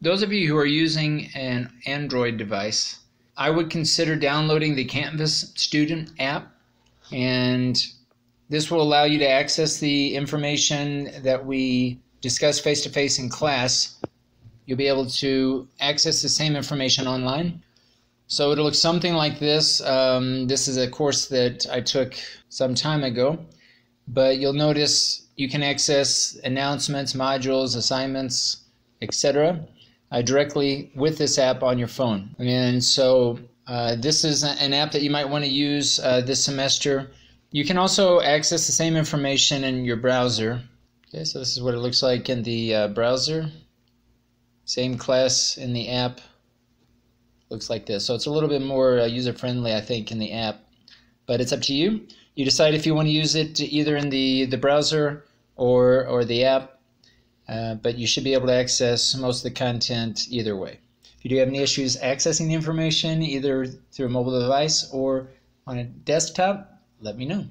those of you who are using an Android device, I would consider downloading the Canvas Student app, and this will allow you to access the information that we discuss face to face in class. You'll be able to access the same information online. So it'll look something like this. Um, this is a course that I took some time ago, but you'll notice you can access announcements, modules, assignments, etc. Uh, directly with this app on your phone. And so uh, this is an app that you might want to use uh, this semester. You can also access the same information in your browser. Okay, so this is what it looks like in the uh, browser. Same class in the app. Looks like this. So it's a little bit more uh, user friendly, I think, in the app. But it's up to you. You decide if you want to use it either in the, the browser or, or the app, uh, but you should be able to access most of the content either way. If you do have any issues accessing the information either through a mobile device or on a desktop, let me know.